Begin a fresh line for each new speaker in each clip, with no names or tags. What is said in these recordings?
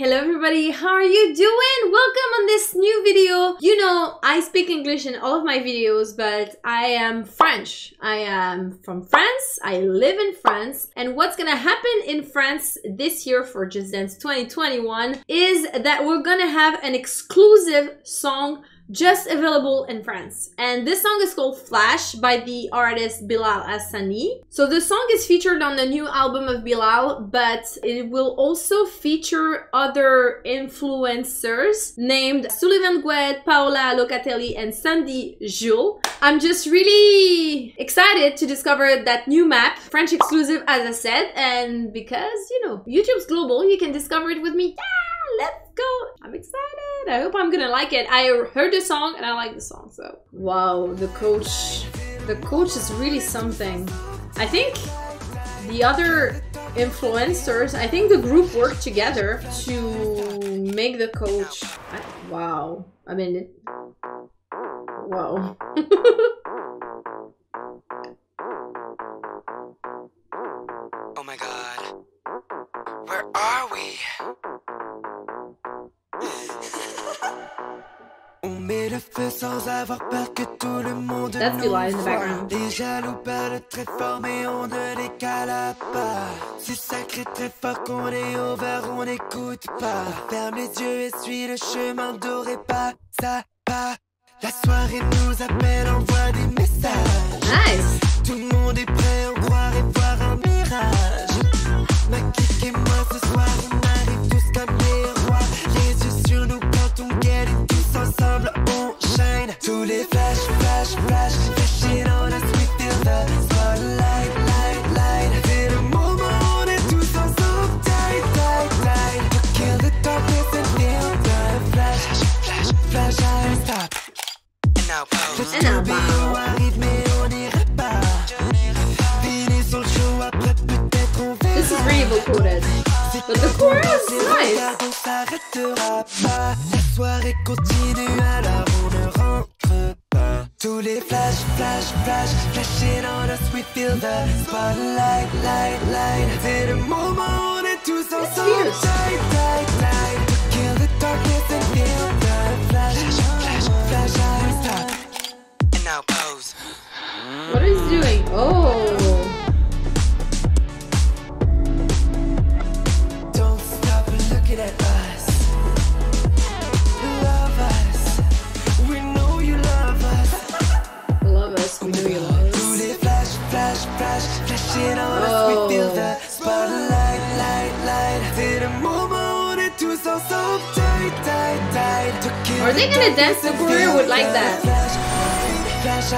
Hello everybody, how are you doing? Welcome on this new video. You know, I speak English in all of my videos, but I am French. I am from France, I live in France, and what's gonna happen in France this year for Just Dance 2021 is that we're gonna have an exclusive song just available in France. And this song is called Flash by the artist Bilal Hassani. So the song is featured on the new album of Bilal, but it will also feature other influencers named Sulivan Gwed, Paola Locatelli, and Sundy Jules. I'm just really excited to discover that new map, French exclusive as I said, and because, you know, YouTube's global, you can discover it with me. Yeah, let's go. I'm excited. I hope I'm gonna like it. I heard the song and I like the song, so. Wow, the coach. The coach is really something. I think the other influencers, I think the group worked together to make the coach. I, wow. I mean, it, wow.
oh my god. Where are we? Le feu sans avoir peur que tout le monde
That's
nous voit. Les jaloux parlent très fort mais on ne les cala pas. C'est sacré très fort qu'on est over, on n'écoute pas. Ferme les yeux et suis le chemin doré pas ça pas. La soirée nous appelle, envoie des messages.
Nice.
Tout le monde est Tous les flash, flash, flash. Flashing on us, we feel the spotlight, light, light. C'est le moment, on est tous ensemble Tight, tight, tight. To kill the darkness and feel the flash Flash, flash, I stop And now pose arrive mais on n'ira pas Fini son show après peut-être on verra.
This is really vocoded. But the chorus is nice.
La soirée continue alors on ne rentre Tous les flash, flash, flash Flashing on us we feel the spotlight, light, light. C'est le moment on est tous ensemble tight, tight To kill the darkness and feel the flash, flash, flash, I stop And now pose.
What is doing? Oh.
Flashing on us.
Oh.
We feel the spotlight, light, light. C'est le moment, on est tous ensemble. Tight, tight, tight. To kill
Are they gonna dance the choreo would like that?
Flash, flash. Flash,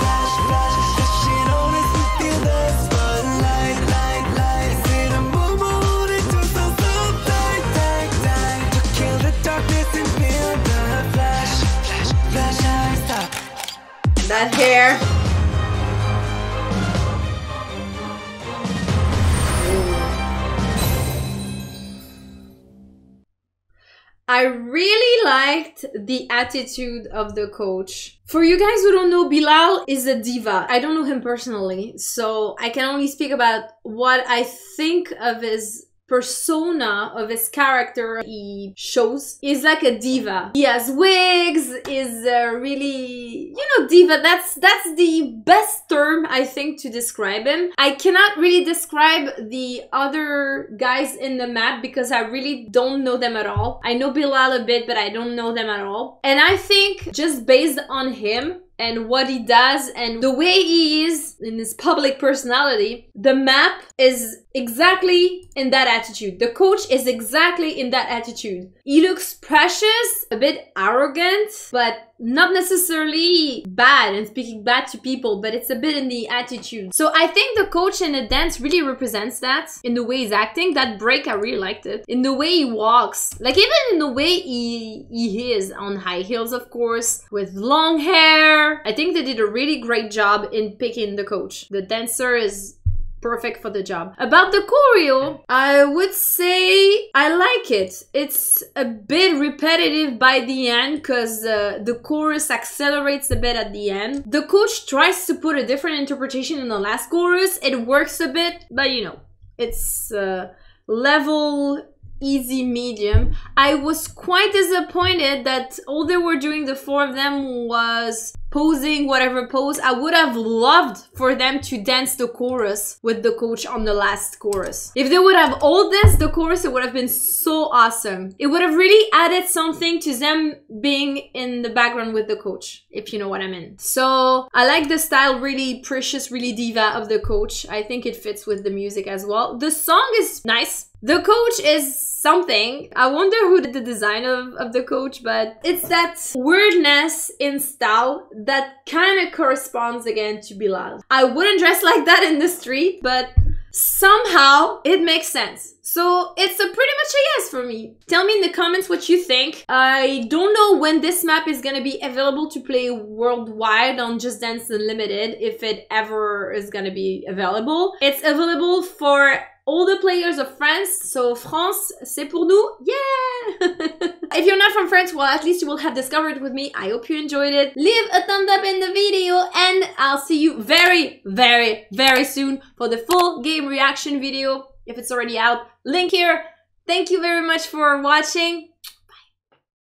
flash, flash, flashing on us. Feel the spotlight, light, light. C'est le moment, on est. Tight, tight, tight. To kill the darkness and feel the flash, flash, flash, I stop.
That hair. I really liked the attitude of the coach. For you guys who don't know, Bilal is a diva. I don't know him personally, so I can only speak about what I think of his persona of his character he shows is like a diva. He has wigs is uh, really you know diva. That's that's the best term i think to describe him. I cannot really describe the other guys in the map because i really don't know them at all. I know bilal a bit but i don't know them at all. And i think just based on him and what he does and the way he is in his public personality, the map is exactly in that attitude. The coach is exactly in that attitude. He looks precious, a bit arrogant, but not necessarily bad and speaking bad to people, but it's a bit in the attitude. So I think the coach in the dance really represents that in the way he's acting. That break, I really liked it. In the way he walks, like even in the way he, he is on high heels, of course, with long hair. I think they did a really great job in picking the coach. The dancer is perfect for the job. About the choreo, I would say I like it. It's a bit repetitive by the end because uh, the chorus accelerates a bit at the end. The coach tries to put a different interpretation in the last chorus. It works a bit, but you know, it's uh, level easy medium. I was quite disappointed that all they were doing, the four of them, was posing whatever pose. I would have loved for them to dance the chorus with the coach on the last chorus. If they would have all danced the chorus, it would have been so awesome. It would have really added something to them being in the background with the coach, if you know what I mean. So I like the style, really precious, really diva of the coach. I think it fits with the music as well. The song is nice. The coach is something. I wonder who did the design of, of the coach, but it's that weirdness in style that kind of corresponds again to Bilal. I wouldn't dress like that in the street, but somehow it makes sense. So it's a pretty much a yes for me. Tell me in the comments what you think. I don't know when this map is gonna be available to play worldwide on Just Dance Unlimited, if it ever is gonna be available. It's available for all the players of France. So France, c'est pour nous. Yeah! if you're not from France, well, at least you will have discovered with me. I hope you enjoyed it. Leave a thumbs up in the I'll see you very, very, very soon for the full game reaction video. If it's already out, link here. Thank you very much for watching.